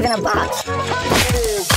live in a box.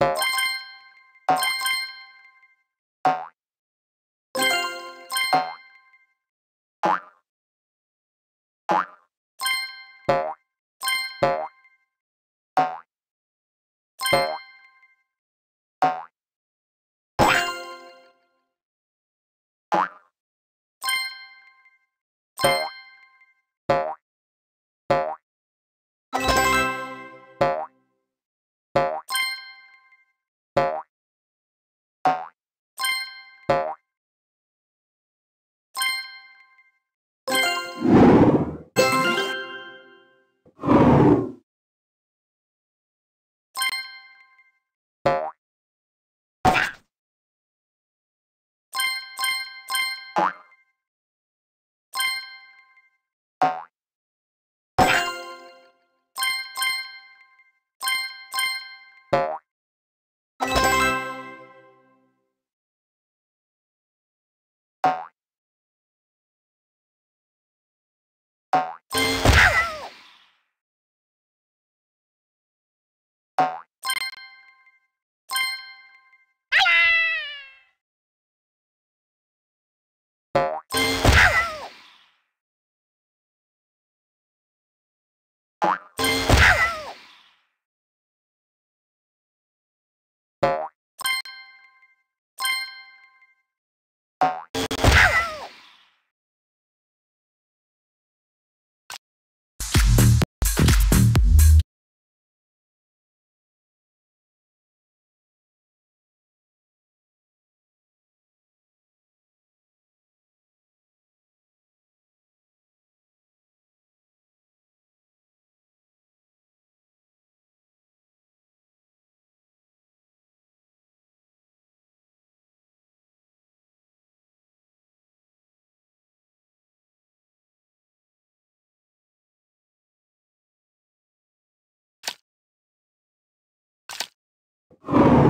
you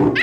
Ah!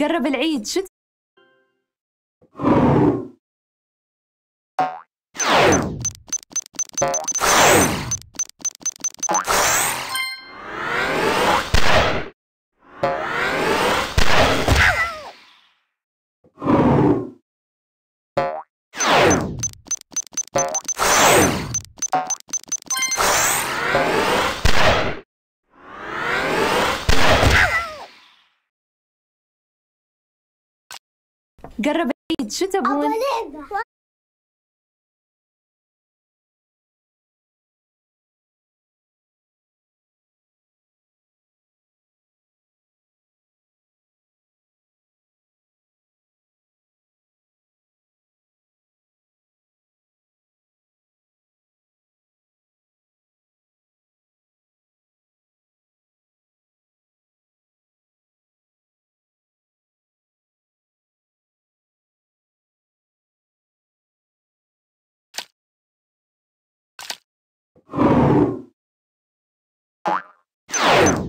قرب العيد شو قرب العيد. شو تبون؟ Yeah.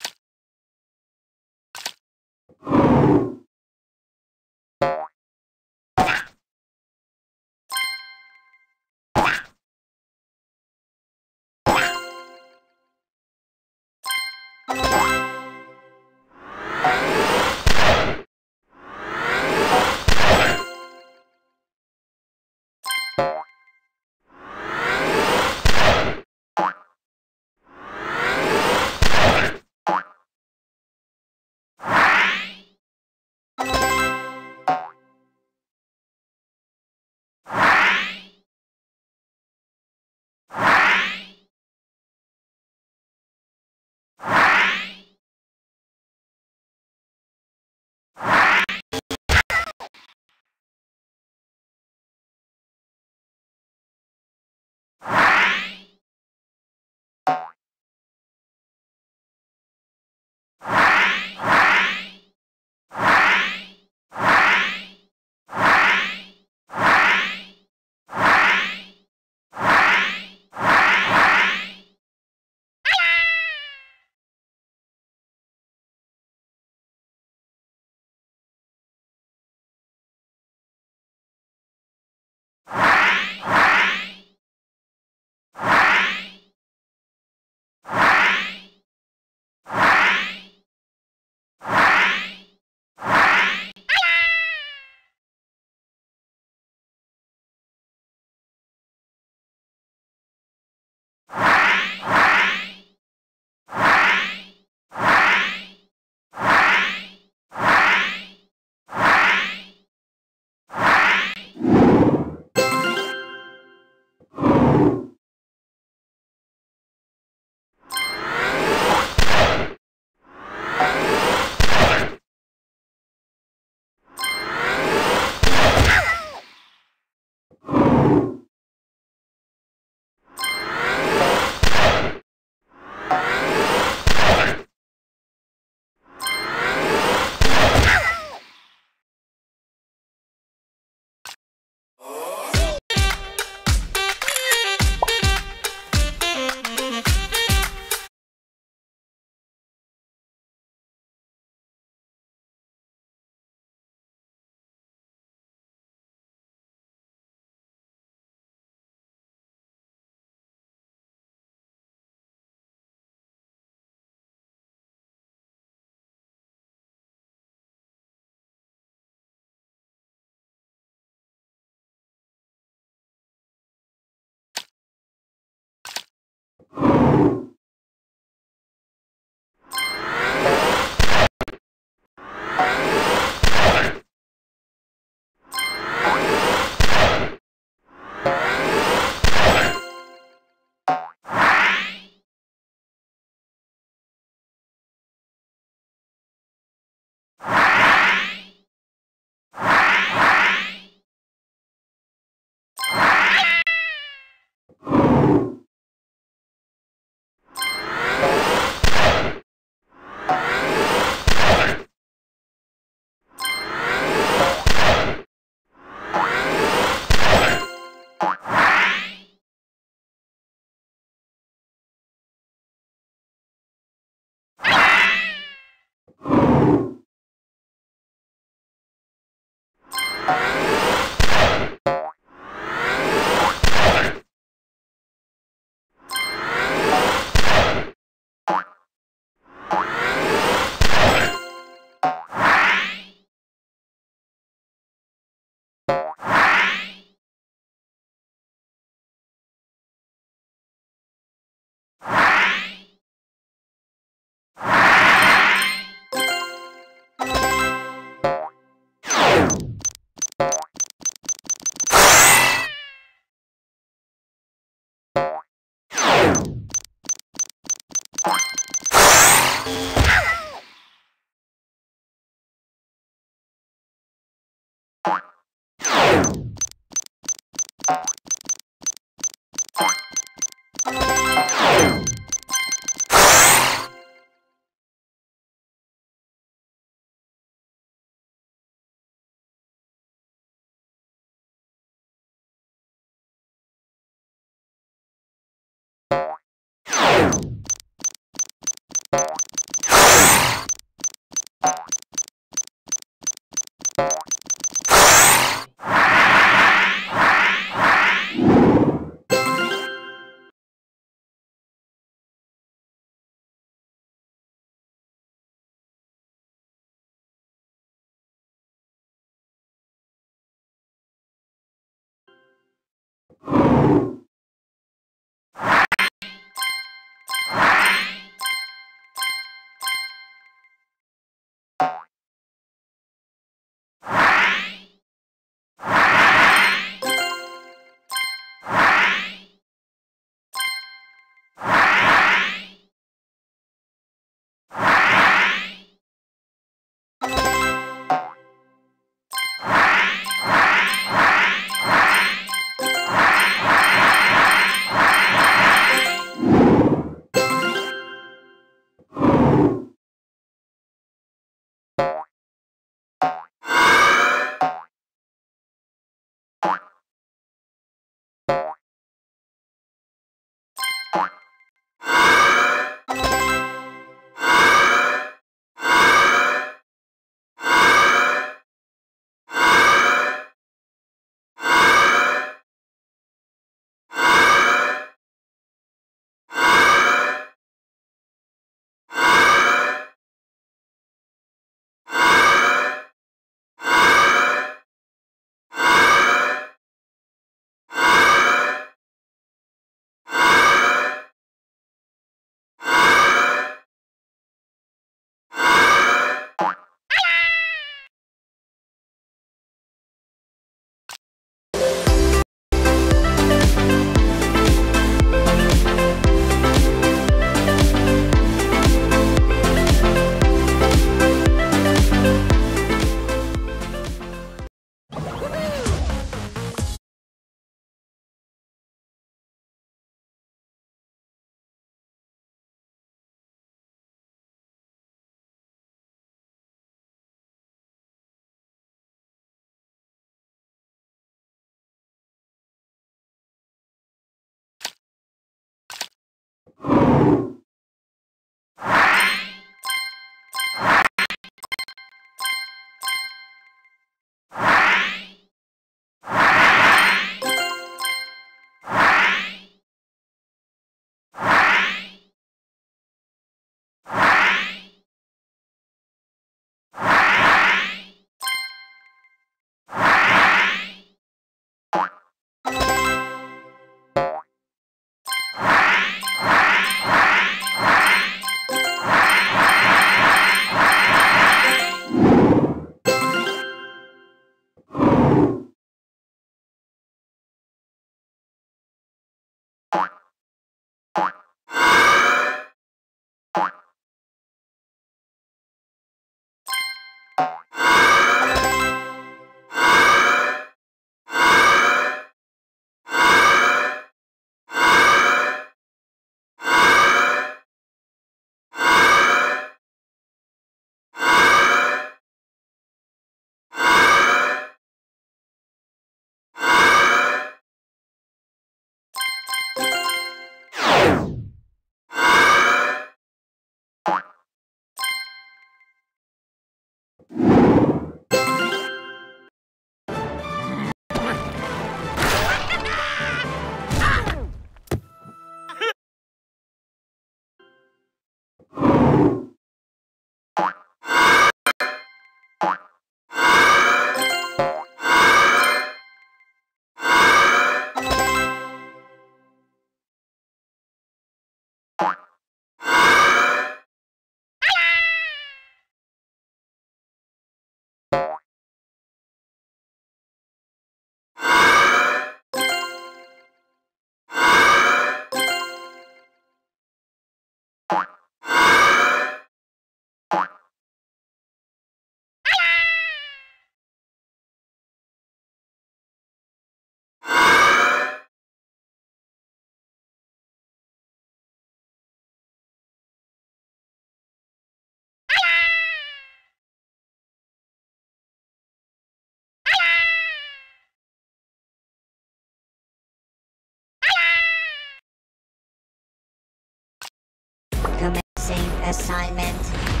Assignment.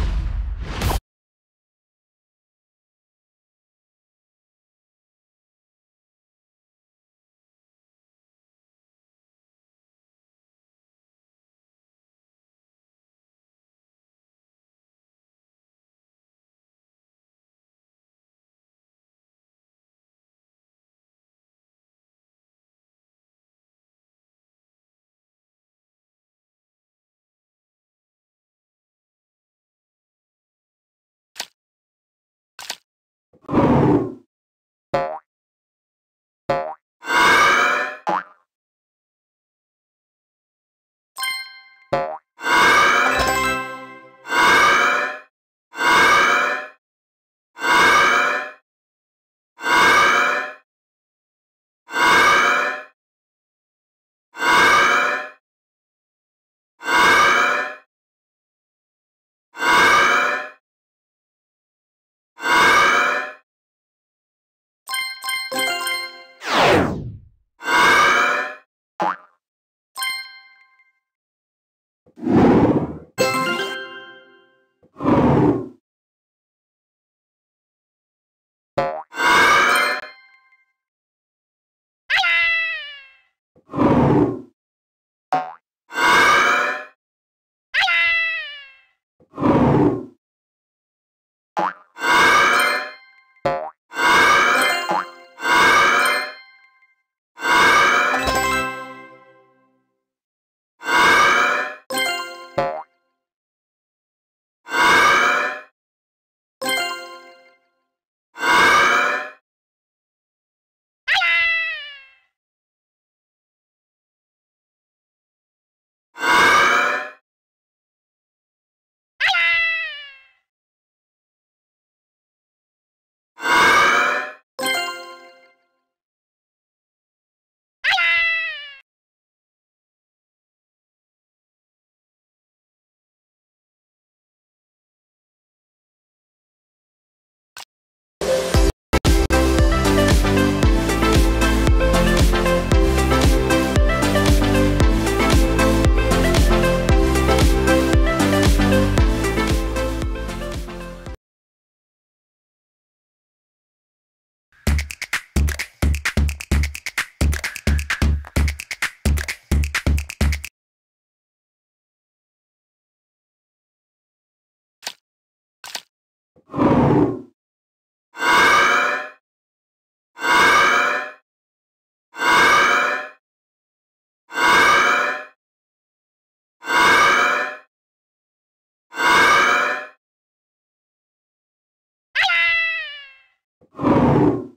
you.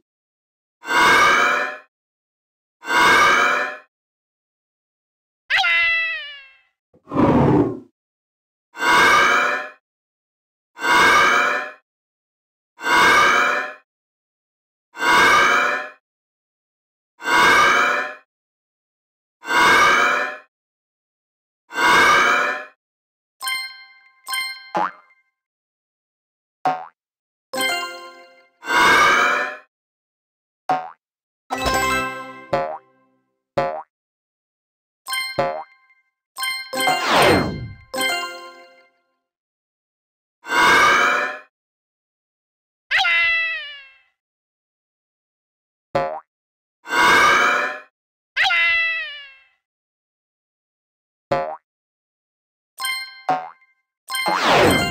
you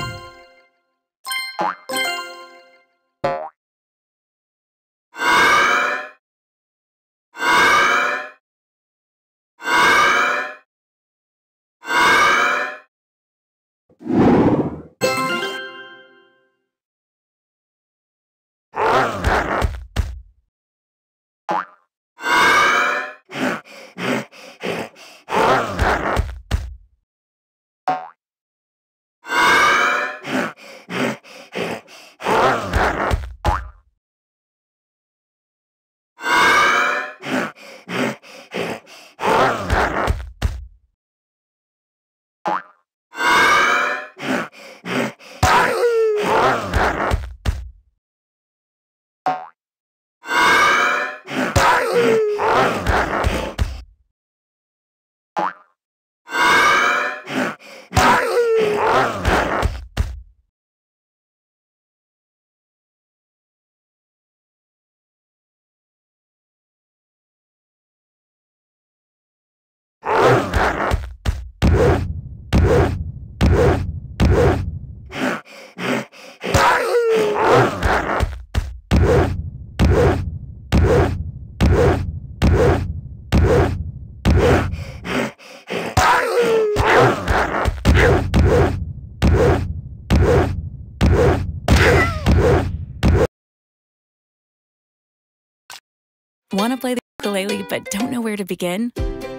Want to play the ukulele but don't know where to begin?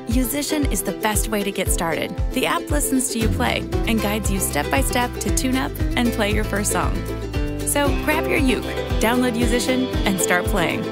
Yousician is the best way to get started. The app listens to you play and guides you step by step to tune up and play your first song. So grab your uke, download Yousician, and start playing.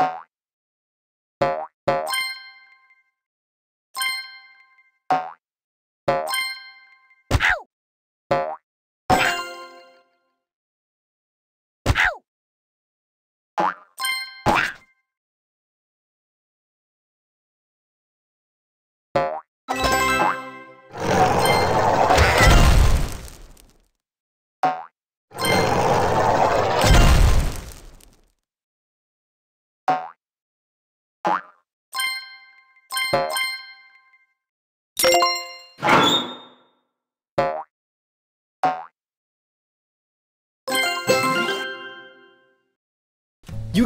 You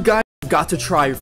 guys got to try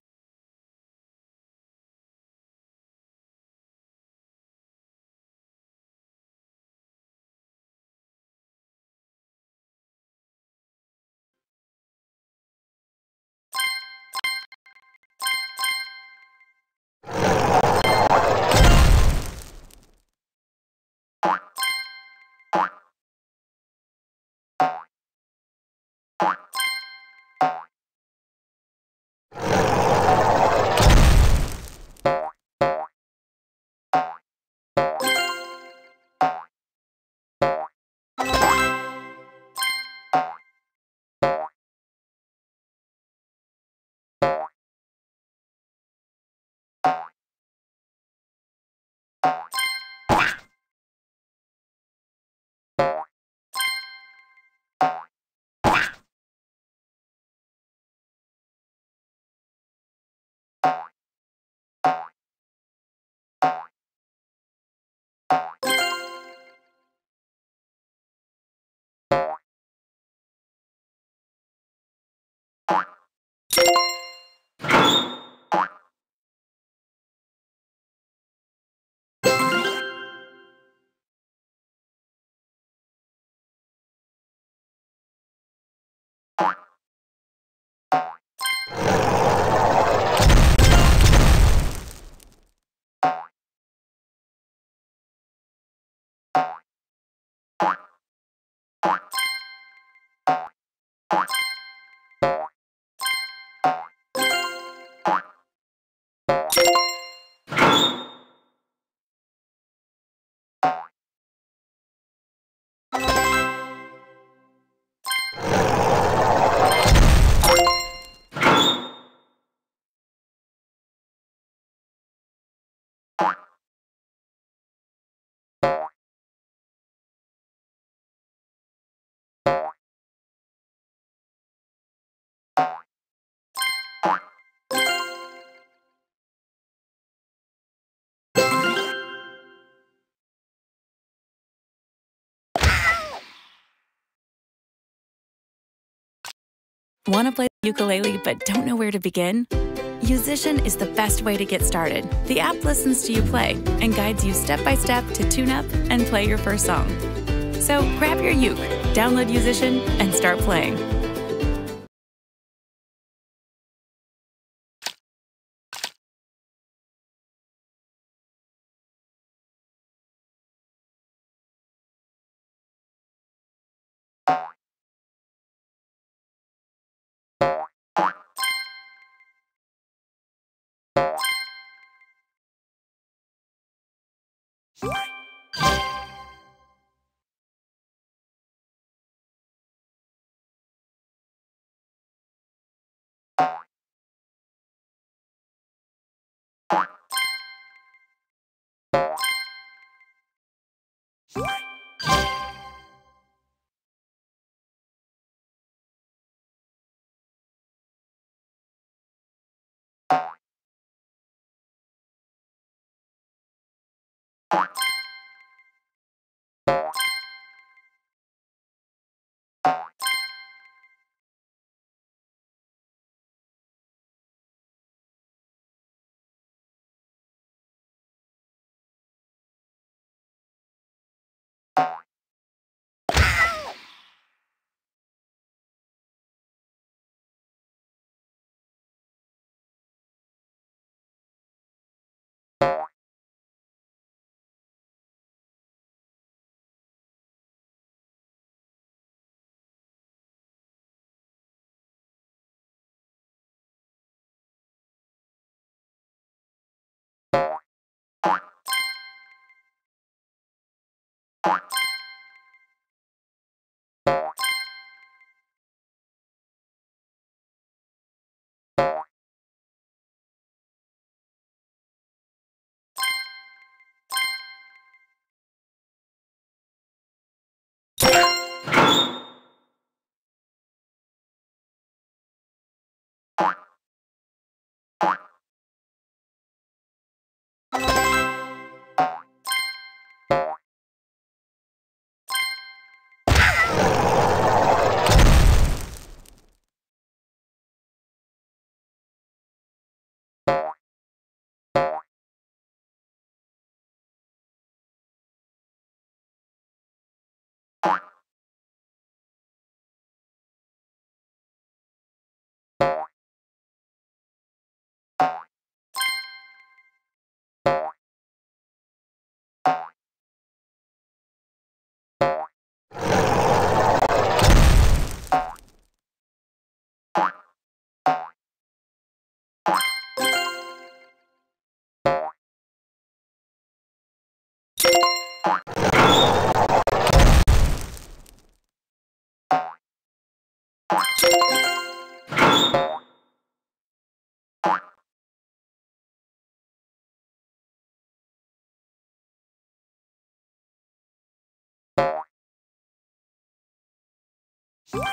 your Want to play ukulele but don't know where to begin? Yousician is the best way to get started. The app listens to you play and guides you step by step to tune up and play your first song. So grab your uke, download Yousician, and start playing. you you Quack. you. you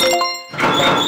Thank you.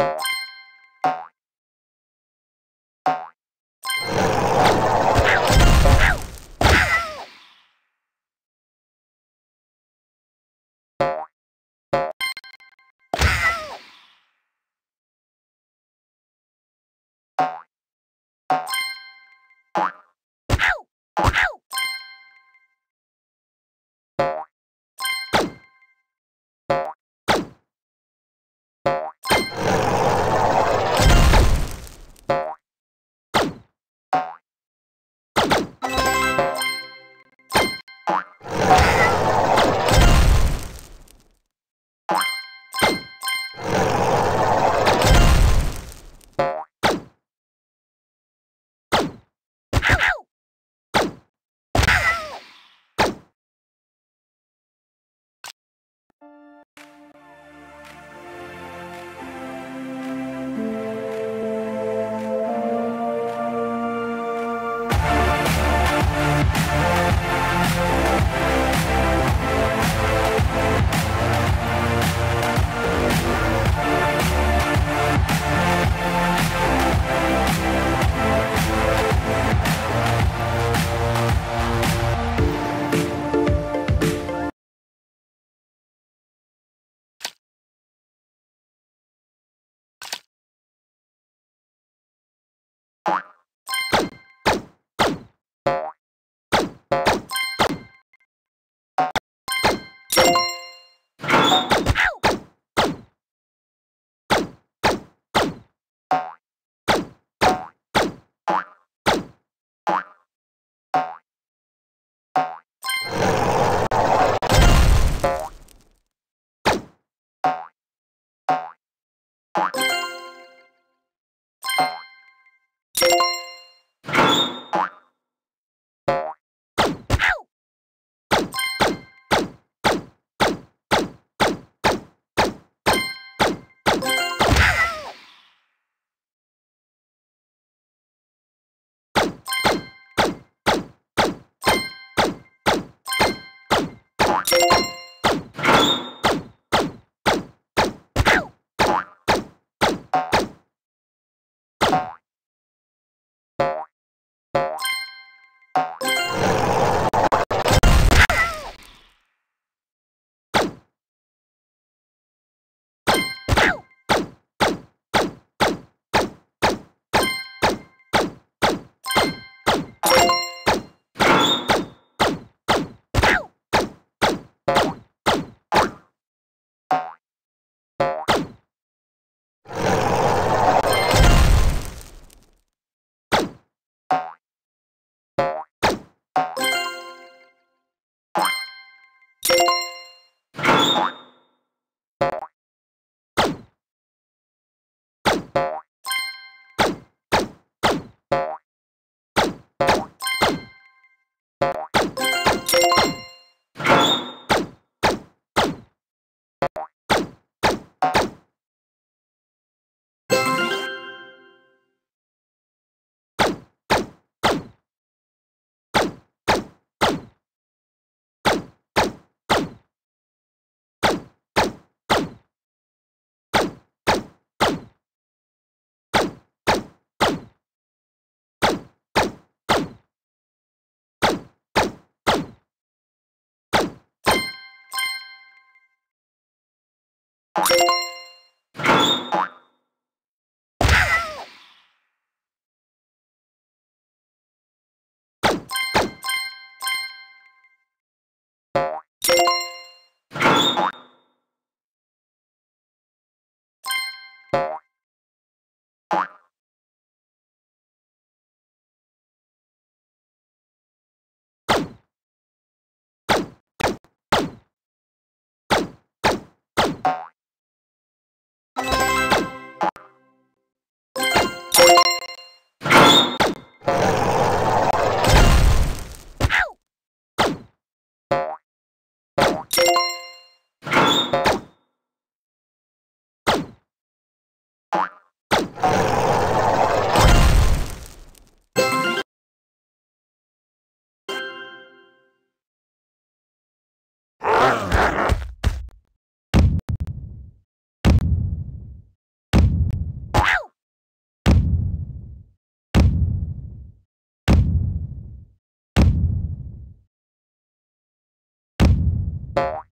you Thank you. you. you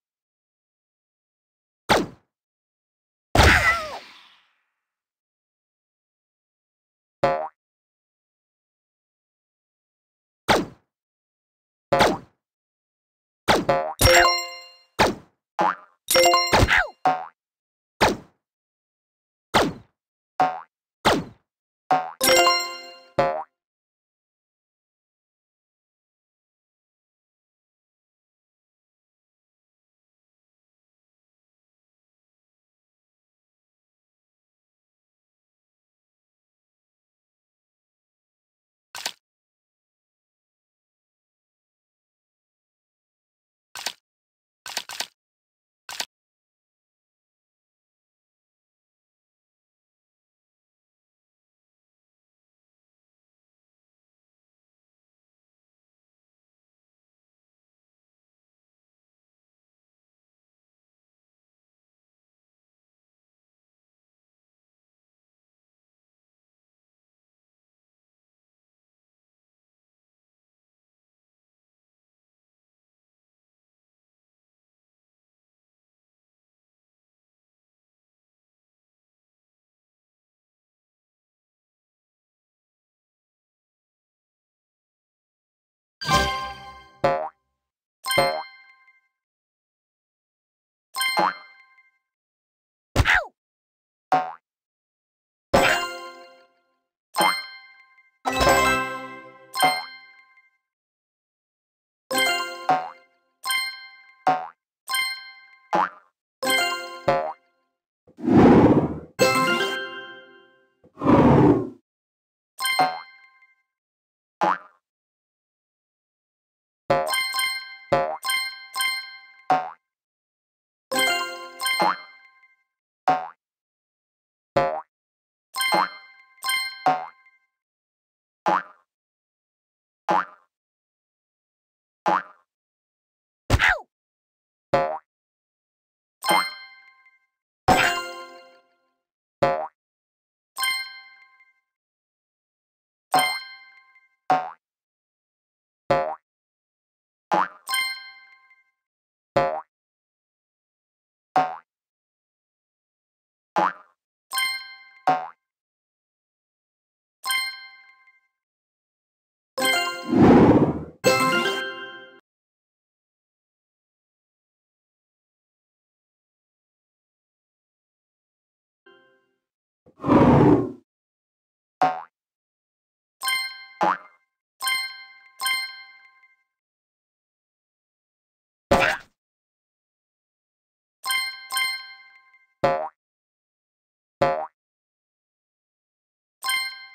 you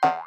you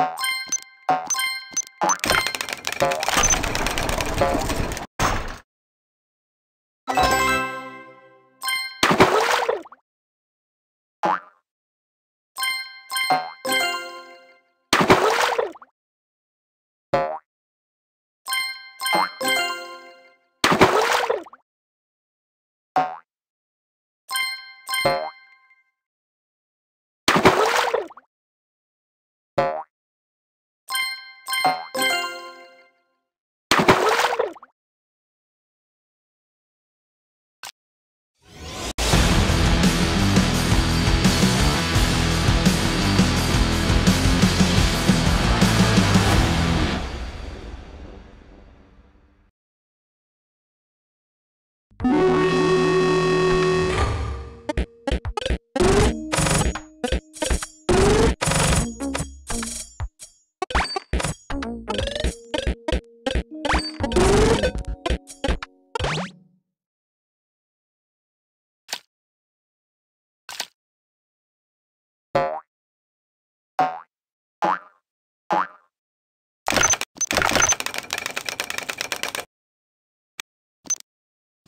you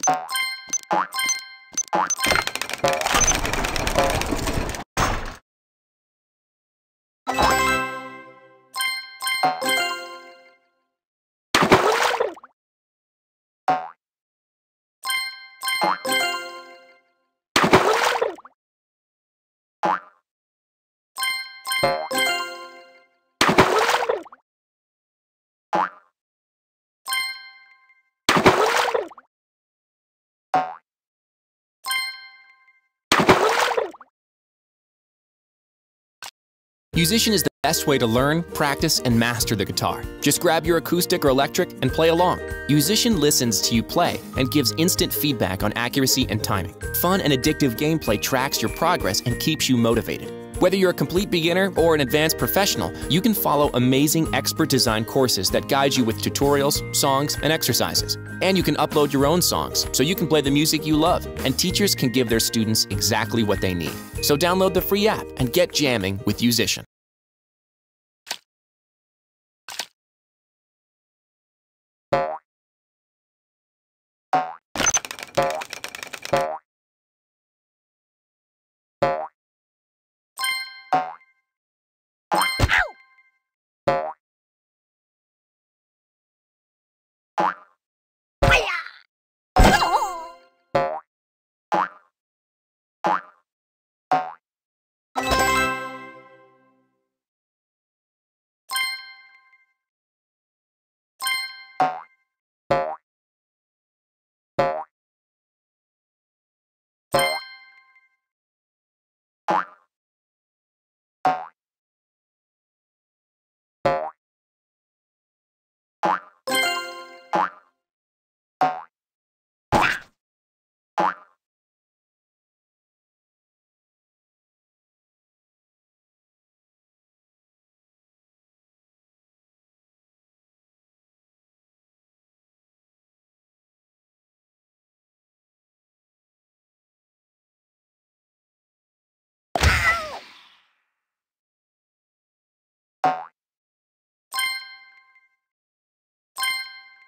you Yousician is the best way to learn, practice, and master the guitar. Just grab your acoustic or electric and play along. Yousician listens to you play and gives instant feedback on accuracy and timing. Fun and addictive gameplay tracks your progress and keeps you motivated. Whether you're a complete beginner or an advanced professional, you can follow amazing expert design courses that guide you with tutorials, songs, and exercises. And you can upload your own songs so you can play the music you love, and teachers can give their students exactly what they need. So download the free app and get jamming with Yousician.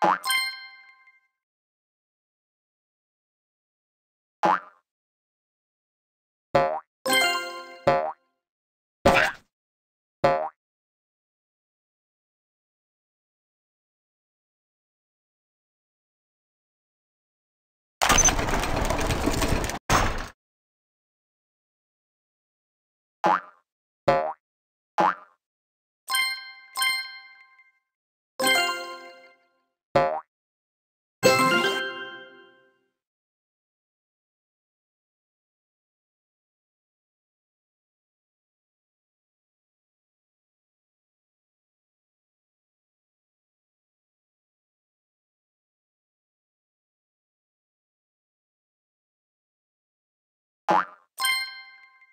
What?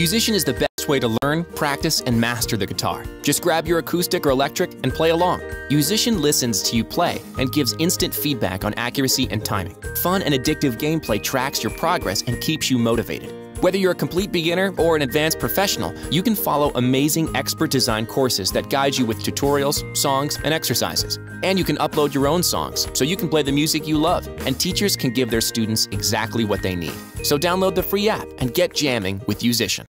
Yousician is the best way to learn, practice, and master the guitar. Just grab your acoustic or electric and play along. Yousician listens to you play and gives instant feedback on accuracy and timing. Fun and addictive gameplay tracks your progress and keeps you motivated. Whether you're a complete beginner or an advanced professional, you can follow amazing expert design courses that guide you with tutorials, songs, and exercises. And you can upload your own songs so you can play the music you love, and teachers can give their students exactly what they need. So download the free app and get jamming with Yousician.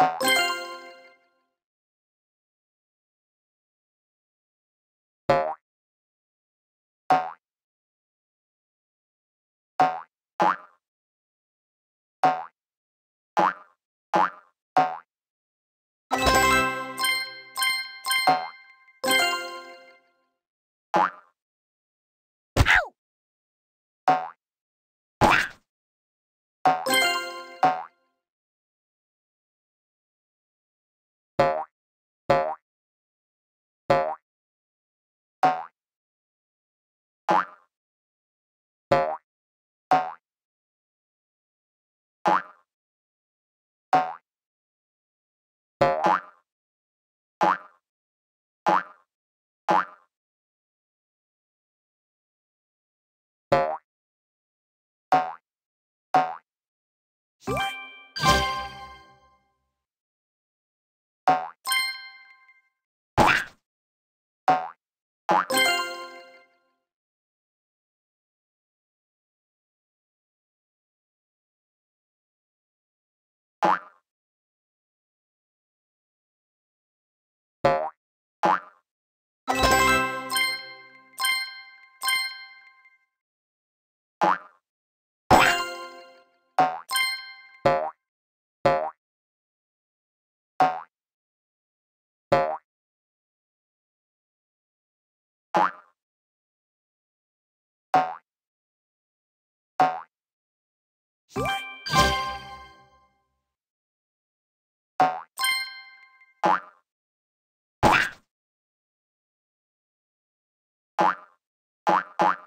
you you Quack, quack.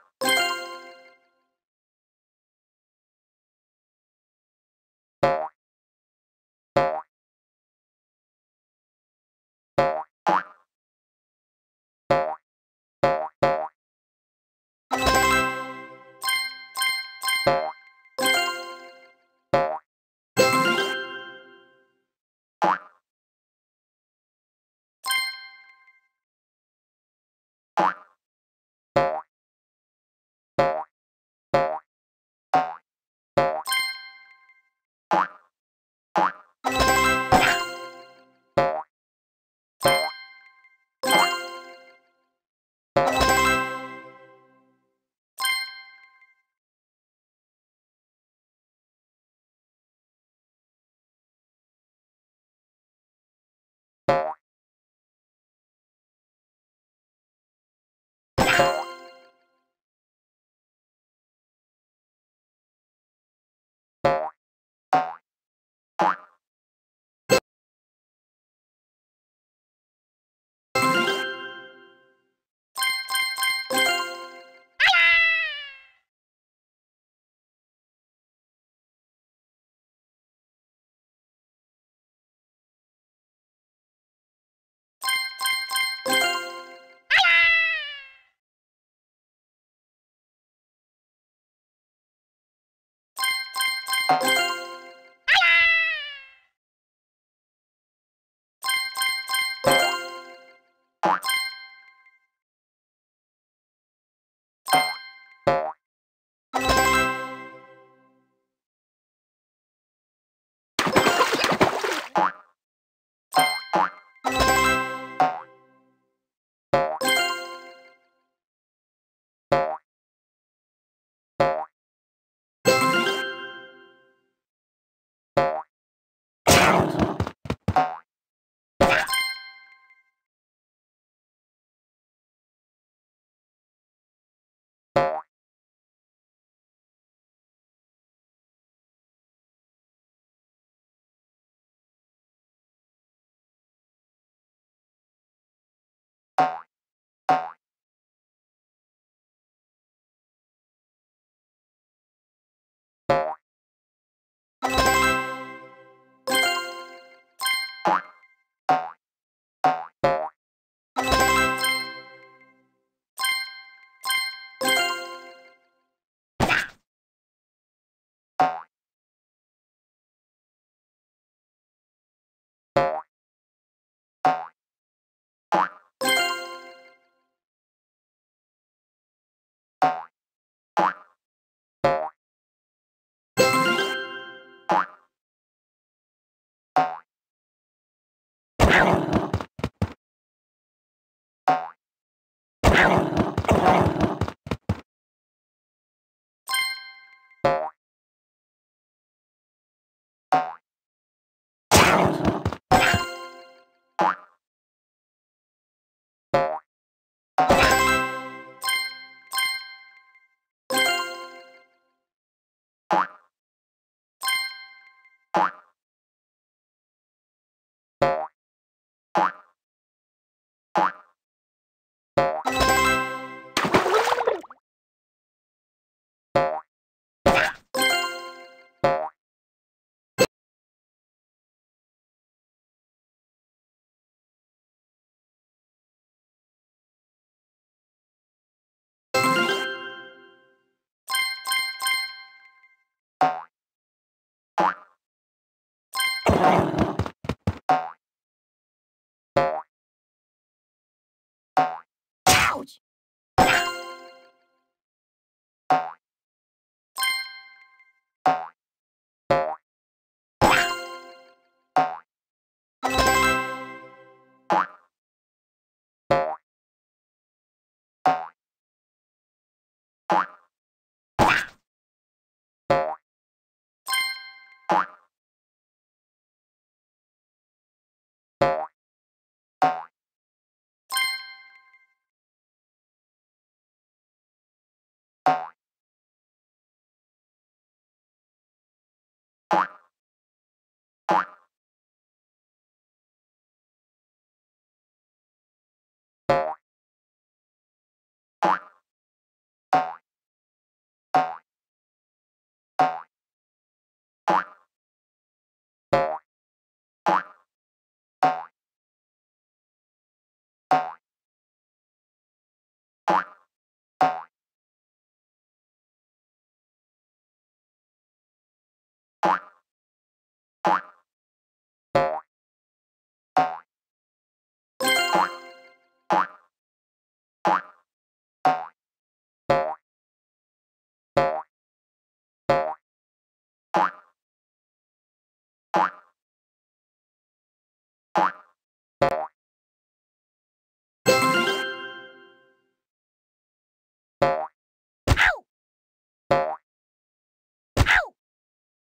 you time.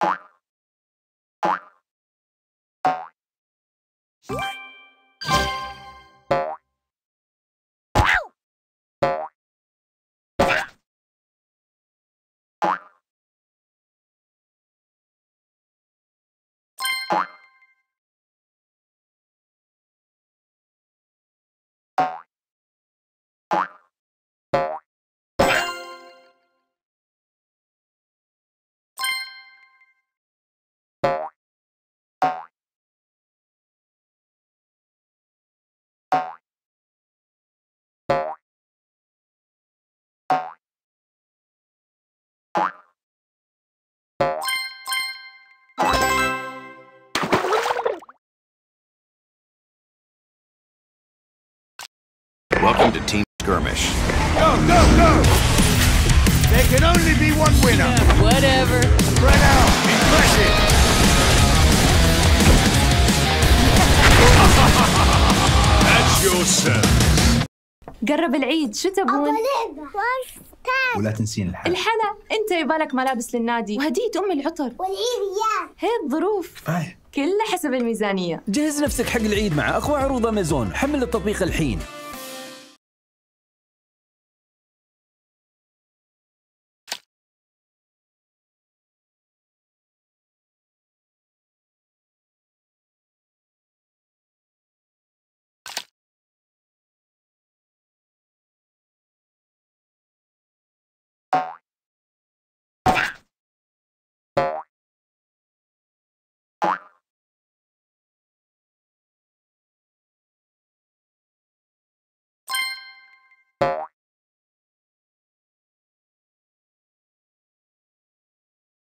What? Welcome to Team Skirmish. Go, go, go! There can only be one winner! Yeah, whatever. Spread out and crush it! That's yourself. قرب العيد شو تبون؟ ولا تنسين الحل الحلا انت يبالك ملابس للنادي. وهدية أم العطر. والعيديات هي الظروف. آه. كلها حسب الميزانية. جهز نفسك حق العيد مع أقوى عروض أمازون حمل التطبيق الحين.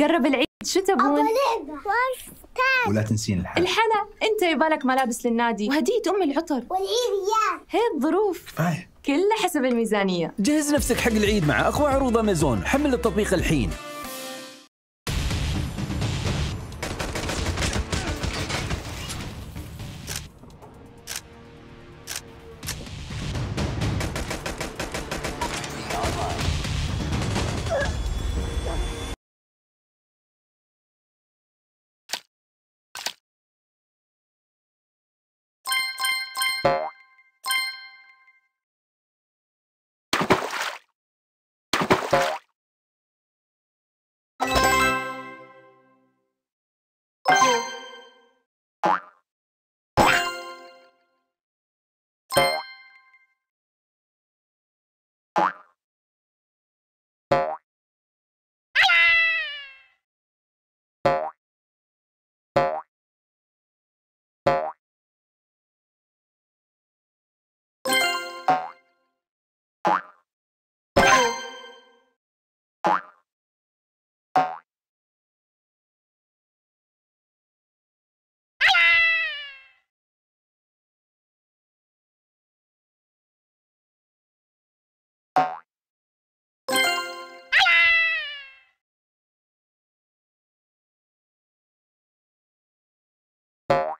قرب العيد شو تبون؟ ولا تنسين الحل الحلا أنت يبالك ملابس للنادي. وهدية أم العطر. والعيديات هي الظروف. آه. كلها حسب الميزانية. جهز نفسك حق العيد مع أقوى عروض أمازون حمل التطبيق الحين. you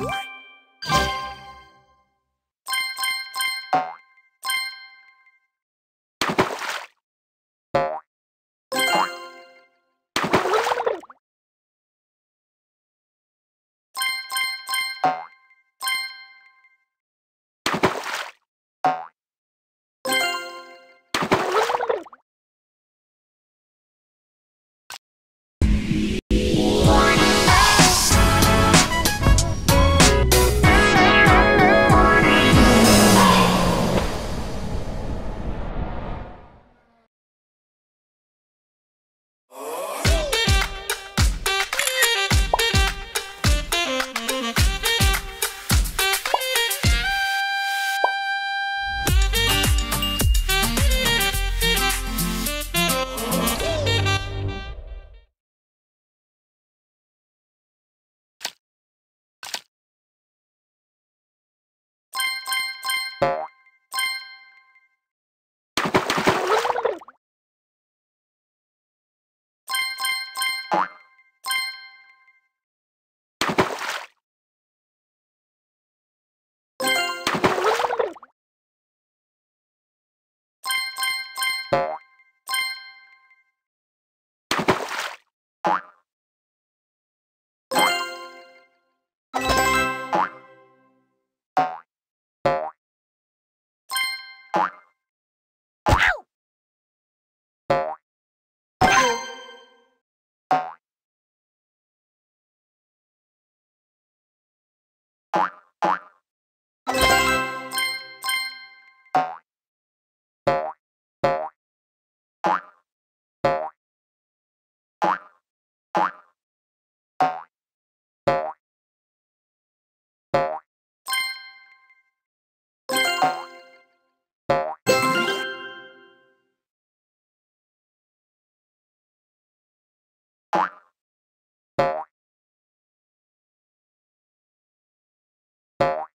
What? you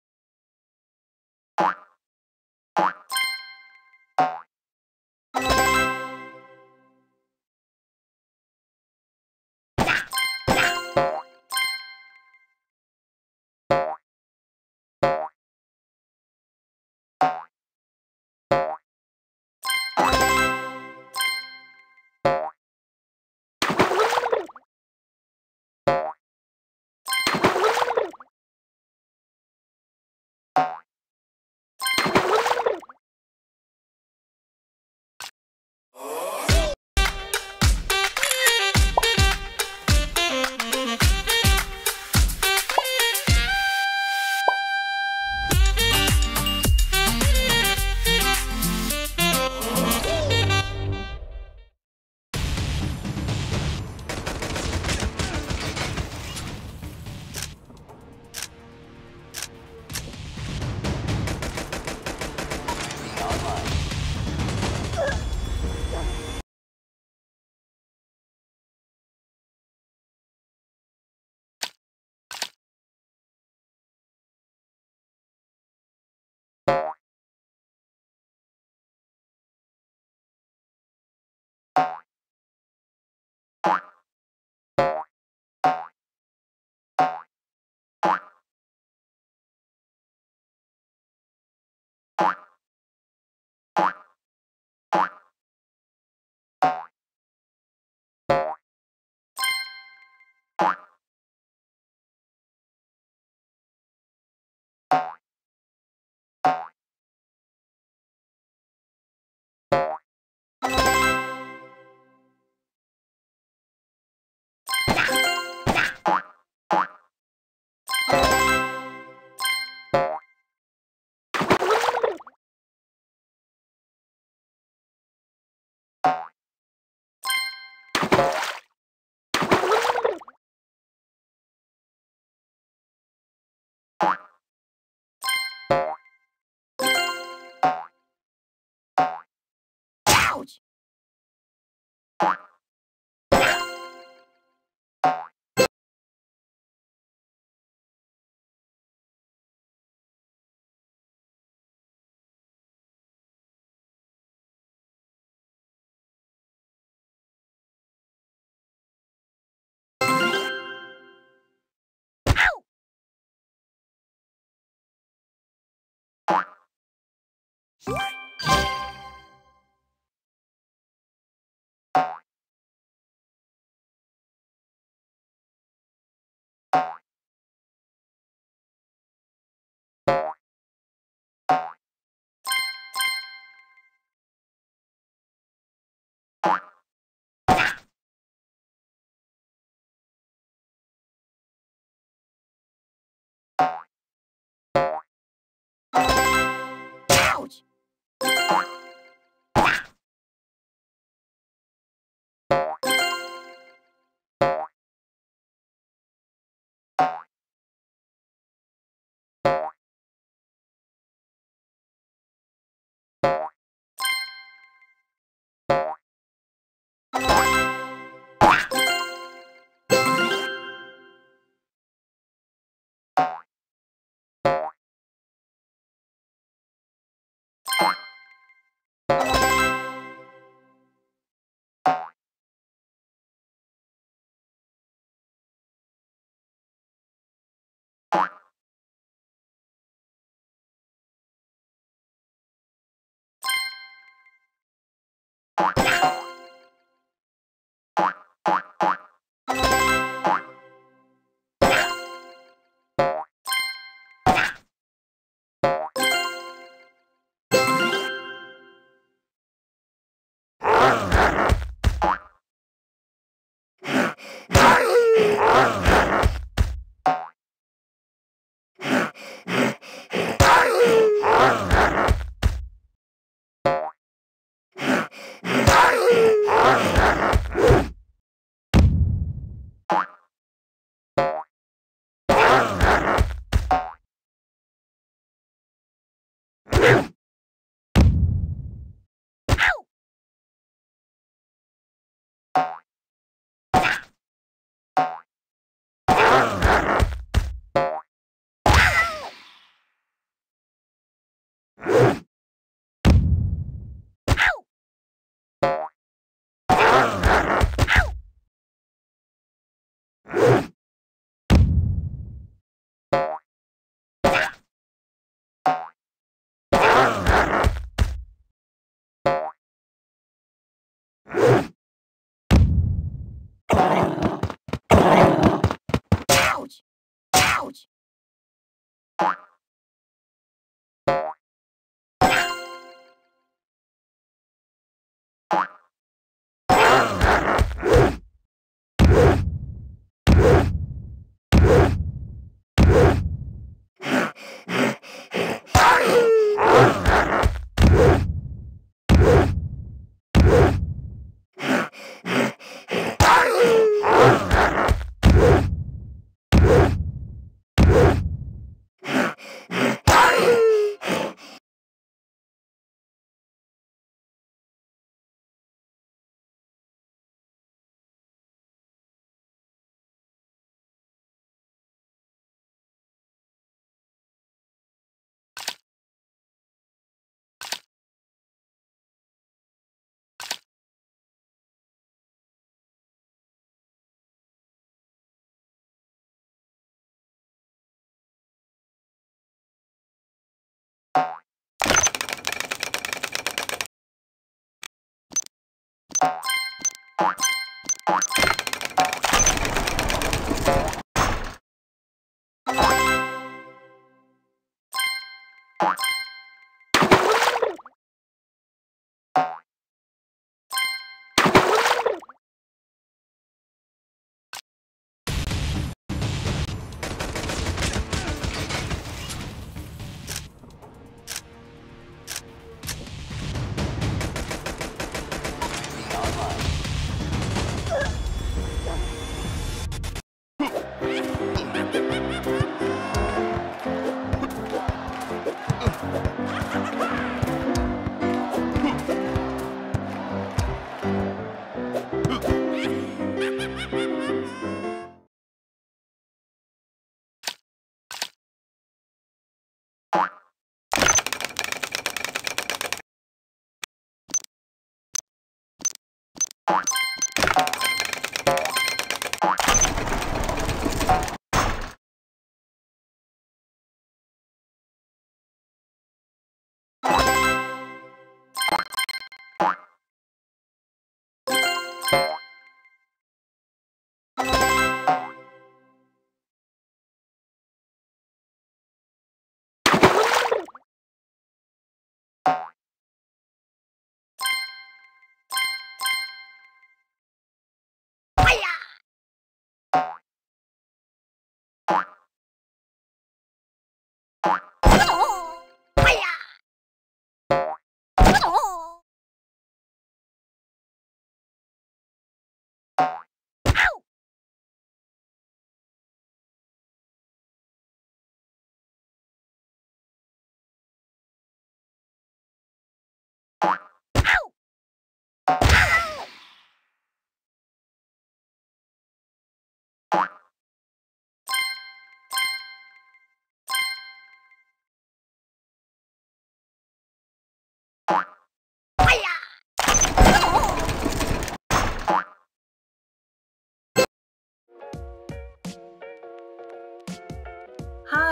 you you you Ha ha! Point. Point.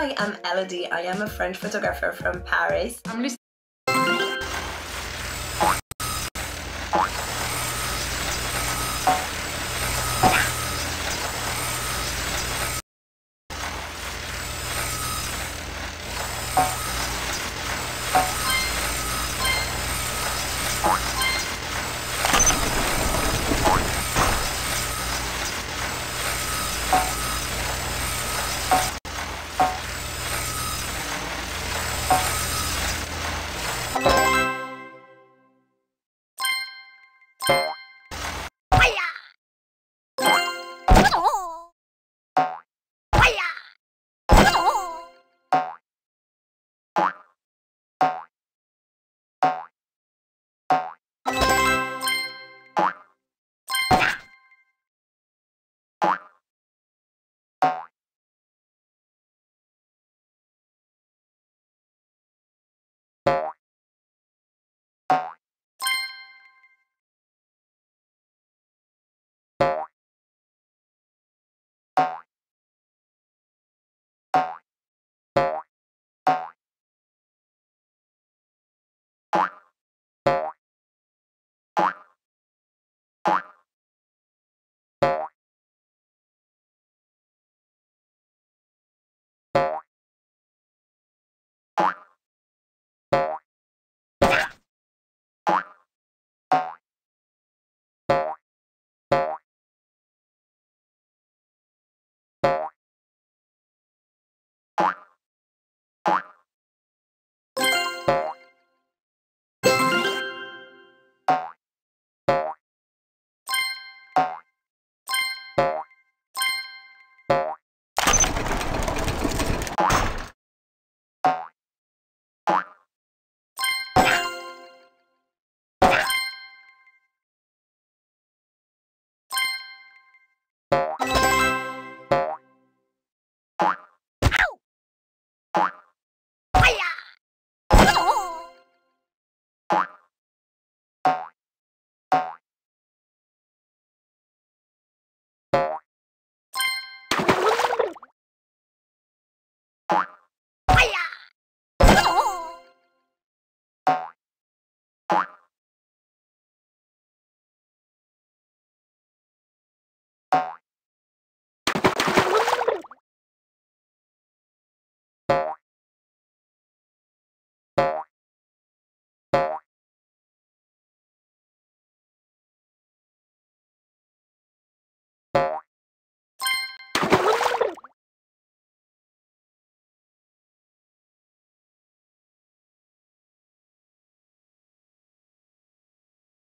Hi, I'm Elodie. I am a French photographer from Paris. I'm Lucy. You